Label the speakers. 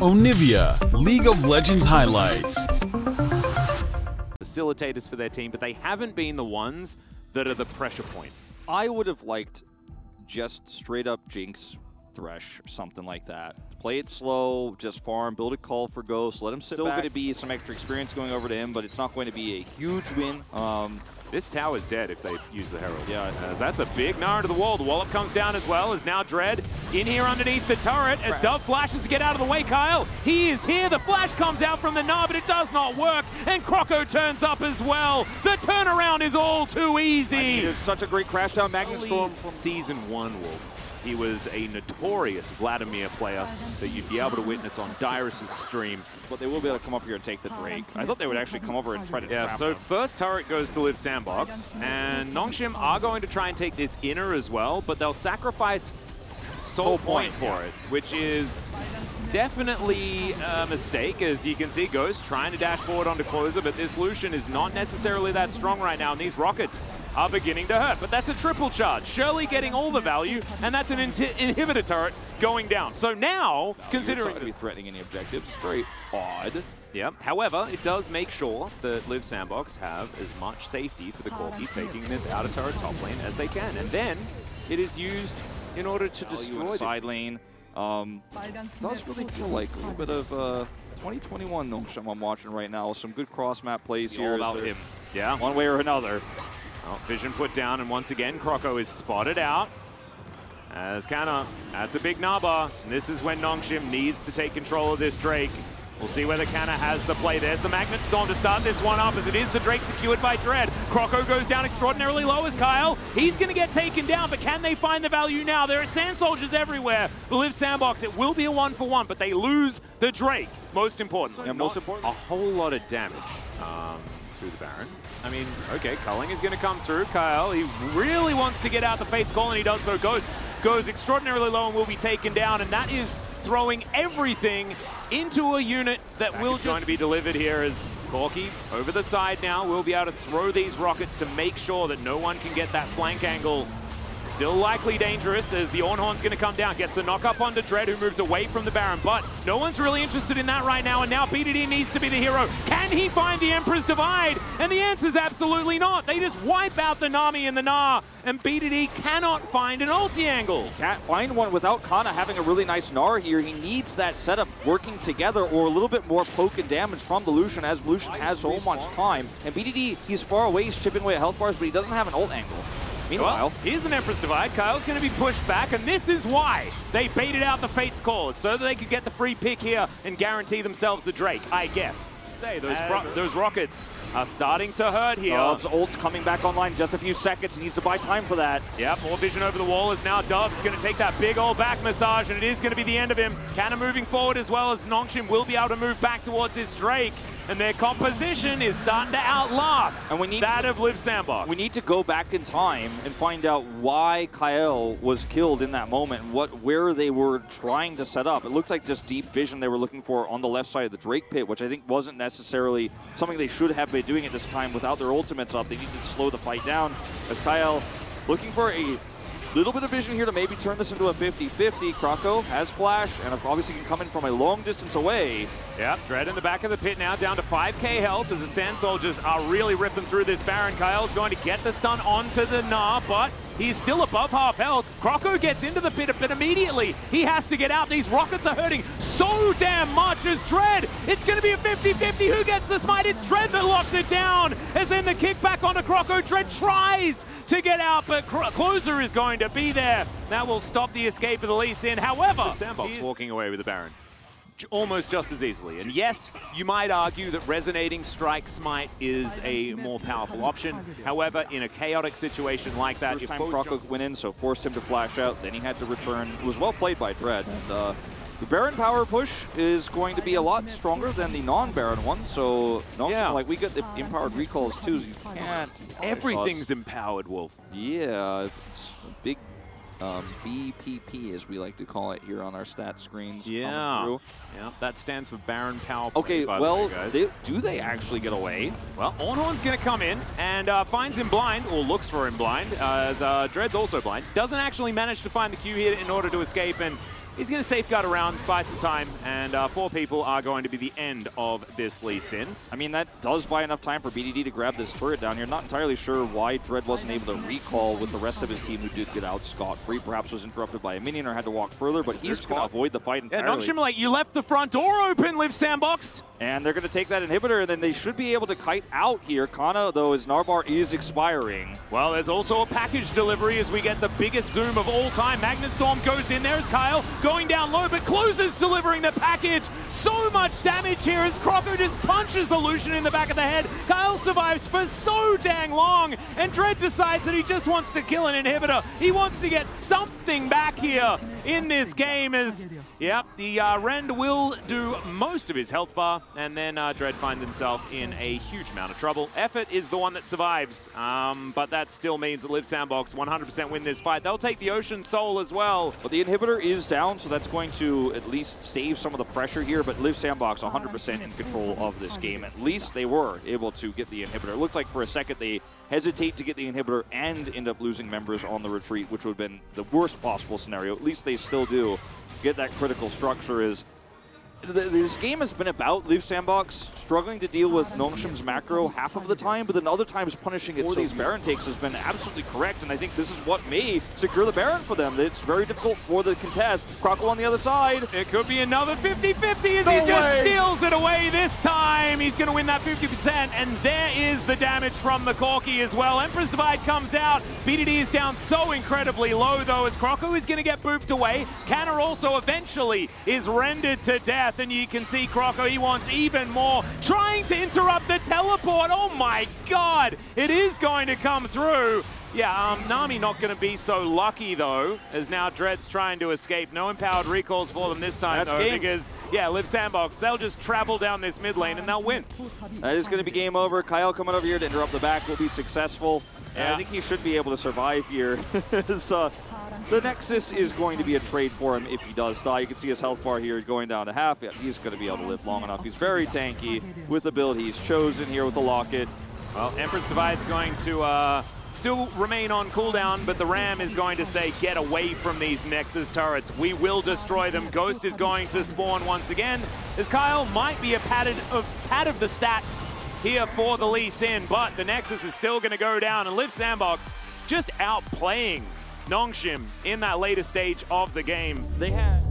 Speaker 1: Onivia, League of Legends highlights.
Speaker 2: Facilitators for their team, but they haven't been the ones that are the pressure point.
Speaker 3: I would have liked just straight up Jinx, Thresh, or something like that. Play it slow, just farm, build a call for Ghost, let him sit Still going to be some extra experience going over to him, but it's not going to be a huge win. Um,
Speaker 2: this tower's dead if they use the Herald.
Speaker 3: Yeah.
Speaker 2: As that's a big Gnar to the wall. The Wallop comes down as well as now Dread in here underneath the turret as Dove flashes to get out of the way. Kyle, he is here. The flash comes out from the Gnar, but it does not work. And Croco turns up as well. The turnaround is all too easy. I
Speaker 3: mean, it's such a great crash down Magnet Storm.
Speaker 2: Season one, Wolf. He was a notorious Vladimir player that you'd be able to witness on Dyrus' stream.
Speaker 3: But they will be able to come up here and take the Drake. I thought they would actually come over and try to
Speaker 2: Yeah, so
Speaker 3: them.
Speaker 2: first turret goes to Liiv Sandbox, and Nongshim are going to try and take this inner as well, but they'll sacrifice Soul, Point, point for it, which is definitely a mistake, as you can see Ghost trying to dash forward onto Clozer, but this Lucian is not necessarily that strong right now, and these rockets are beginning to hurt. But that's a triple charge. Shirley getting all the value, and that's an inhibitor turret going down. So now, considering...
Speaker 3: to be threatening any objectives, it's very odd.
Speaker 2: Yeah. However, it does make sure that Liiv Sandbox have as much safety for the Corki taking this outer turret top lane as they can. And then it is used in order to destroy
Speaker 3: the side lane. Um, does really feel like a little bit of uh, 2021 Nongshim I'm watching right now. Some good cross map plays here.
Speaker 2: All about him. Yeah.
Speaker 3: One way or another.
Speaker 2: Oh, vision put down, and once again, Croco is spotted out. As Canna, that's a big Naba. And this is when Nongshim needs to take control of this Drake. We'll see whether Canna has the play. There's the Magnet Storm to start this one up as it is the Drake secured by Dread. Croco goes down extraordinarily low as Kyle. He's going to get taken down, but can they find the value now? There are Sand Soldiers everywhere. The Liiv Sandbox, it will be a one for one, but they lose the Drake, most important.
Speaker 3: Yeah, most important.
Speaker 2: A whole lot of damage um, to the Baron. I mean, okay, Culling is going to come through. Kyle, he really wants to get out the Fate's Call, and he does so. Goes, goes extraordinarily low and will be taken down, and that is throwing everything into a unit that Back will just... going to be delivered here as Corki over the side now will be able to throw these rockets to make sure that no one can get that flank angle Still likely dangerous as the Ornhorn's going to come down. Gets the knock up onto Dread, who moves away from the Baron. But no one's really interested in that right now, and now BDD needs to be the hero. Can he find the Emperor's Divide? And the answer is absolutely not. They just wipe out the Nami and the Gnar, and BDD cannot find an ulti angle.
Speaker 3: Can't find one without Canna having a really nice Gnar here. He needs that setup working together or a little bit more poke and damage from the Lucian as Lucian has so much time. And BDD, he's far away, he's chipping away at health bars, but he doesn't have an ult angle.
Speaker 2: Meanwhile, well, here's an Emperor's Divide. Kyle's going to be pushed back, and this is why they baited out the Fate's Call, so that they could get the free pick here and guarantee themselves the Drake, I guess. Say, those, those rockets are starting to hurt here.
Speaker 3: Dove's ult's coming back online just a few seconds. He needs to buy time for that.
Speaker 2: Yep, more vision over the wall is now Dove's going to take that big old back massage, and it is going to be the end of him. Canna moving forward as well as Nongshim will be able to move back towards this Drake and their composition is starting to outlast and we need that of Liiv Sandbox.
Speaker 3: We need to go back in time and find out why Kyle was killed in that moment and what where they were trying to set up. It looked like just deep vision they were looking for on the left side of the Drake pit, which I think wasn't necessarily something they should have been doing at this time without their ultimates up. They needed to slow the fight down as Kyle looking for a Little bit of vision here to maybe turn this into a 50-50. Croco has flash, and obviously can come in from a long distance away.
Speaker 2: Yep, Dread in the back of the pit now, down to 5k health as the Sand Soldiers are really ripping through this Baron. Kyle's going to get the stun onto the Gnar, but he's still above half health. Croco gets into the pit, but immediately he has to get out. These rockets are hurting so damn much as Dread. It's going to be a 50-50. Who gets the smite? It's Dread that locks it down. As then the kickback onto Croco. Dread tries to get out, but Clozer is going to be there. That will stop the escape of the Lee Sin. However, Sandbox walking away with the Baron almost just as easily. And yes, you might argue that Resonating Strike Smite is a more powerful option. However, in a chaotic situation like that...
Speaker 3: First time Croco went in, so forced him to flash out, then he had to return. It was well played by Dread. And, uh, the Baron power push is going to be a lot stronger than the non-Baron one, so yeah. like we get the empowered recalls too. So you can't.
Speaker 2: Everything's empowered, Wolf.
Speaker 3: Yeah, it's a big um, BPP, as we like to call it here on our stat screens.
Speaker 2: Yeah. Yeah, that stands for Baron Power.
Speaker 3: Okay, well, they, do they actually get away?
Speaker 2: Well, Ornhorn's going to come in and uh, finds him blind, or looks for him blind, uh, as uh, Dread's also blind. Doesn't actually manage to find the Q here in order to escape, and he's going to safeguard around, buy some time, and uh, four people are going to be the end of this Lee Sin.
Speaker 3: I mean, that does buy enough time for BDD to grab this turret down here. Not entirely sure why Dread wasn't able to recall with the rest of his team who did get out scot-free. Perhaps was interrupted by a minion or had to walk further, but he's going to avoid the fight
Speaker 2: Yeah,
Speaker 3: entirely.
Speaker 2: Nongshim, like, you left the front door open, Liiv Sandbox.
Speaker 3: And they're going to take that inhibitor, and then they should be able to kite out here. Canna, though, as Narbar is expiring.
Speaker 2: Well, there's also a package delivery as we get the biggest zoom of all time. Magnet Storm goes in there as Kyle going down low, but closes delivering the package. So much damage here as Croco just punches the Lucian in the back of the head. Kyle survives for so dang long, and Dread decides that he just wants to kill an inhibitor. He wants to get something back here in this game as, yep, the uh, Rend will do most of his health bar, and then uh, Dread finds himself in a huge amount of trouble. Effort is the one that survives, um, but that still means that Liiv Sandbox 100% win this fight. They'll take the Ocean Soul as well.
Speaker 3: But the inhibitor is down, so that's going to at least save some of the pressure here. But Liiv Sandbox 100% in control of this game. At least they were able to get the inhibitor. It looked like for a second they hesitate to get the inhibitor and end up losing members on the retreat, which would have been the worst possible scenario. At least they still do get that critical structure is this game has been about Liiv Sandbox struggling to deal with Nongshim's macro half of the time, but then other times punishing it for these Baron takes has been absolutely correct, and I think this is what may secure the Baron for them. It's very difficult for the contest. Croco on the other side.
Speaker 2: It could be another 50-50 as
Speaker 3: No
Speaker 2: he just steals it away this time. He's going to win that 50%, and there is the damage from the Corki as well. Emperor's Divide comes out. BDD is down so incredibly low, though, as Croco is going to get booped away. Canna also eventually is rendered to death, and you can see Croco, he wants even more. Trying to interrupt the teleport. Oh my god! It is going to come through. Yeah, um, Nami not going to be so lucky, though, as now Dread's trying to escape. No empowered recalls for them this time,
Speaker 3: That's
Speaker 2: though,
Speaker 3: game.
Speaker 2: because, yeah, Liiv Sandbox, they'll just travel down this mid lane and they'll win.
Speaker 3: That is going to be game over. Kyle coming over here to interrupt the back will be successful.
Speaker 2: Yeah.
Speaker 3: I think he should be able to survive here. so, the Nexus is going to be a trade for him if he does die. You can see his health bar here going down to half. Yeah, he's going to be able to live long enough. He's very tanky with the build he's chosen here with the Locket.
Speaker 2: Well, Emperor's Divide's going to uh, still remain on cooldown, but the Ram is going to say, get away from these Nexus turrets. We will destroy them. Ghost is going to spawn once again, as Kyle might be a padded of, pad of the stats here for the Lee Sin, but the Nexus is still going to go down, and Liiv Sandbox just outplaying Nongshim in that later stage of the game.
Speaker 3: They had...